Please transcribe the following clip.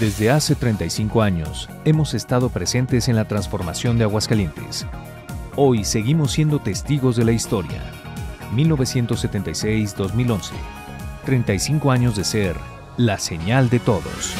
Desde hace 35 años hemos estado presentes en la transformación de Aguascalientes. Hoy seguimos siendo testigos de la historia. 1976-2011. 35 años de ser la señal de todos.